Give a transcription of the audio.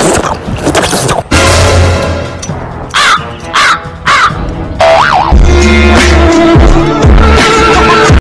next.